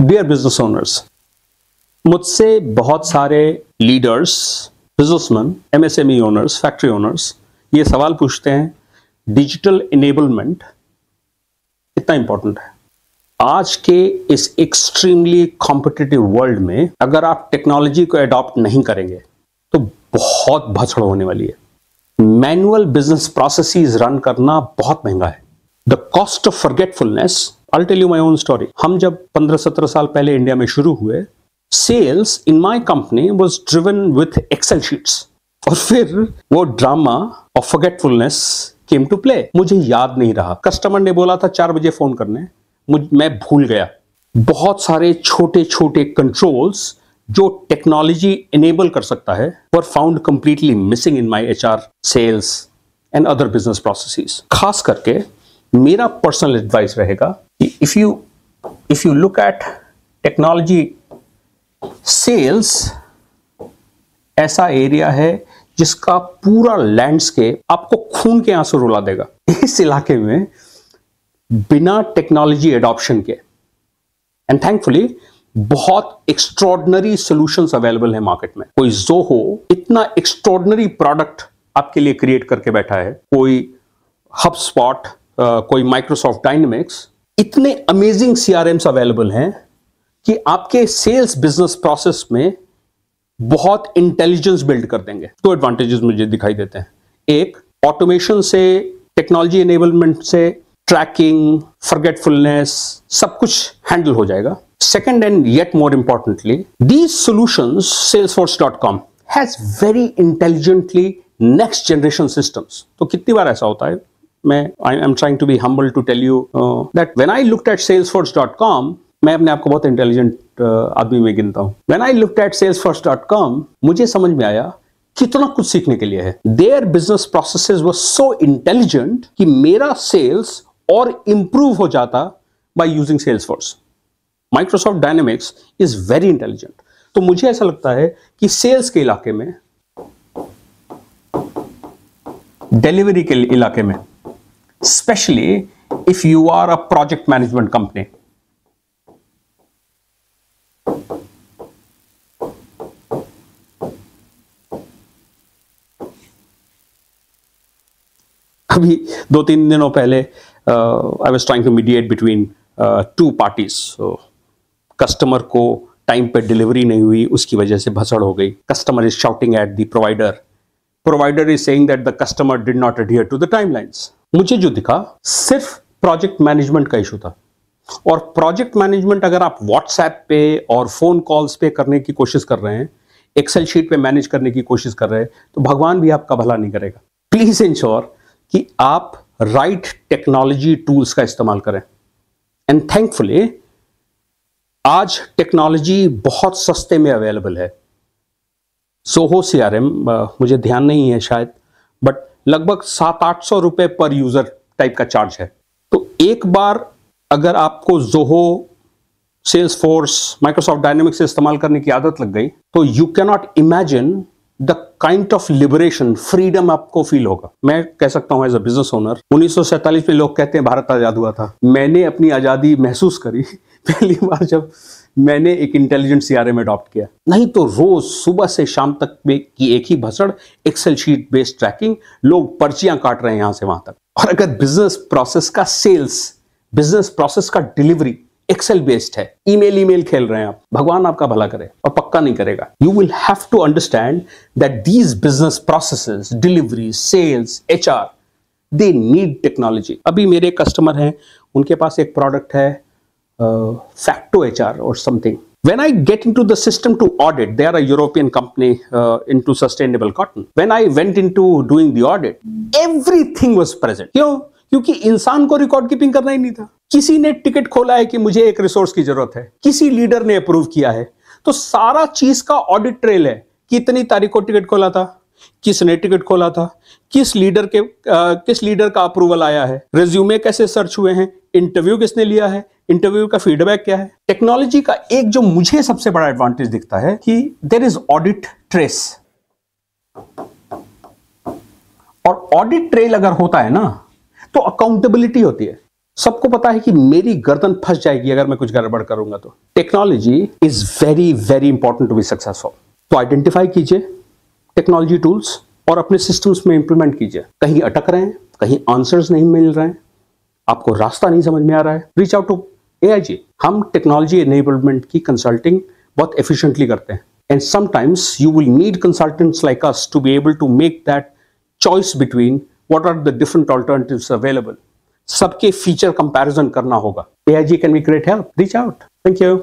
Dear business owners मुझसे बहुत सारे leaders businessman MSME owners factory owners ये सवाल पूछते हैं डिजिटल इनेबलमेंट कितना इंपॉर्टेंट है। आज के इस एक्सट्रीमली कॉम्पिटिटिव वर्ल्ड में अगर आप टेक्नोलॉजी को अडॉप्ट नहीं करेंगे तो बहुत भसड़ होने वाली है। मैनुअल बिज़नेस प्रोसेस रन करना बहुत महँगा है। The cost of forgetfulness I tell you my own story हम जब 15-17 साल पहले इंडिया में शुरू हुए sales in my company was driven with Excel sheets और फिर वो drama of forgetfulness came to play मुझे याद नहीं रहा। कस्टमर ने बोला था चार बजे फ़ोन करने। मुझ, मैं भूल गया। बहुत सारे छोटे छोटे कंट्रोल्स जो टेक्नोलॉजी इनेबल कर सकता है were found completely missing in my H R sales and other business process खास करके मेरा पर्सनल एडवाइस रहेगा if you if you look at technology sales ऐसा एरिया है जिसका पूरा लैंडस्केप आपको खून के आँसू रुला देगा। इस इलाके में बिना टेक्नोलॉजी एडॉप्शन के। एंड थैंकफुली बहुत एक्स्ट्रॉर्डनरी सॉल्यूशंस अवेलेबल है मार्केट में। कोई जो हो इतना एक्स्ट्रॉर्डनरी प्रोडक्ट आपके लिए क्रिएट करके बैठा है। कोई हब स्पॉट कोई माइक्रोसॉफ्ट डायनेमिक्स इतने अमेजिंग सीआरएम्स अवेलेबल हैं कि आपके सेल्स बिज़नेस प्रोसेस में बहुत इंटेलिजेंस बिल्ड कर देंगे। दो तो एडवांटेजेस मुझे दिखाई देते हैं। एक ऑटोमेशन से टेक्नोलॉजी एनेबलमेंट से ट्रैकिंग फॉरगेटफुलनेस सब कुछ हैंडल हो जाएगा। Second and yet more importantly, these solutions, salesforce.com, has very intelligently next generation systems. तो कितनी बार ऐसा होता है? मैं I am trying to be humble to tell you that when I looked at salesforce.com मैं अपने आप को बहुत इंटेलिजेंट uh, आदमी में गिनता हूँ। When I looked at salesforce.com मुझे समझ में आया कितना कुछ सीखने के लिए है। Their business processes were so intelligent कि मेरा सेल्स और इंप्रूव हो जाता by using Salesforce Microsoft Dynamics is very intelligent तो मुझे ऐसा लगता है कि सेल्स के इलाके में डिलीवरी के इलाके में specially if you are a project management company अभी दो तीन दिनों पहले I was trying to mediate between two parties customer को टाइम पे डिलीवरी नहीं हुई, उसकी वजह से भसड़ हो गई। Customer is shouting at the provider provider is saying that the customer did not adhere to the timelines मुझे जो दिखा सिर्फ़ प्रोजेक्ट मैनेजमेंट का इशू था। और प्रोजेक्ट मैनेजमेंट अगर आप व्हाट्सएप पे और फ़ोन कॉल्स पे करने की कोशिश कर रहे हैं एक्सेल शीट पे मैनेज करने की कोशिश कर रहे हैं तो भगवान भी आपका भला नहीं करेगा। प्लीज़ इंश्योर कि आप राइट टेक्नोलॉजी टूल्स का इस्तेमाल करें। एंड थैंकफुली आज टेक्नोलॉजी बहुत सस्ते में अवेलेबल है। सोहो सी आर एम मुझे ध्यान नहीं है शायद बट लगभग सात आठ सौ रुपए पर यूज़र टाइप का चार्ज है। तो एक बार अगर आपको Zoho Salesforce Microsoft Dynamics इस्तेमाल करने की आदत लग गई तो you cannot imagine the kind of liberation freedom आपको फील होगा। मैं कह सकता हूँ एज अ बिज़नेस ओनर उन्नीस सौ सैंतालीस में लोग कहते हैं, भारत आज़ाद हुआ था। मैंने अपनी आज़ादी महसूस करी पहली बार जब मैंने एक इंटेलिजेंट सीआरएम अडॉप्ट किया। नहीं तो रोज सुबह से शाम तक में की एक ही भसड़ एक्सेल शीट बेस्ड ट्रैकिंग लोग पर्चियाँ काट रहे हैं यहाँ से वहाँ तक। और अगर बिज़नेस प्रोसेस का सेल्स बिज़नेस प्रोसेस का डिलीवरी एक्सेल बेस्ड है ईमेल ईमेल खेल रहे हैं आप, भगवान आपका भला करे और पक्का नहीं करेगा। You will have to understand that these business processes delivery sales H R they need technology अभी मेरे कस्टमर हैं, उनके पास एक प्रोडक्ट है फैक्टो एच आर और something When I get into the system to audit, they are a European company uh, into sustainable cotton. When I went into doing the audit, everything was present. क्यों? क्योंकि इंसान को record keeping करना ही नहीं था। किसी ने टिकट खोला है कि मुझे एक रिसोर्स की ज़रूरत है। किसी लीडर ने अप्रूव किया है। तो सारा चीज़ का ऑडिट ट्रेल है कितनी तारीख को टिकट खोला था किसने टिकट खोला था किस लीडर के आ, किस लीडर का अप्रूवल आया है। रेज्यूमे कैसे सर्च हुए हैं? इंटरव्यू किसने लिया है? इंटरव्यू का फीडबैक क्या है? टेक्नोलॉजी का एक जो मुझे सबसे बड़ा एडवांटेज दिखता है कि देर इज़ ऑडिट ट्रेस और ऑडिट ट्रेल अगर होता है ना तो अकाउंटेबिलिटी होती है। सबको पता है कि मेरी गर्दन फंस जाएगी अगर मैं कुछ गड़बड़ करूँगा तो। Technology is very very important to be successful तो आइडेंटिफाई कीजिए टेक्नोलॉजी टूल्स और अपने सिस्टम्स में इंप्लीमेंट कीजिए। कहीं अटक रहे हैं, कहीं आंसर्स नहीं मिल रहे हैं, आपको रास्ता नहीं समझ में आ रहा है। रीच आउट टू ए हम टेक्नोलॉजी एनेबलमेंट की कंसल्टिंग बहुत एफिशिएंटली करते हैं। And sometimes you will need consultants like us to be able to make that choice between what are the different alternatives available सबके फीचर कंपैरिजन करना होगा। A I G can be great help reach out thank you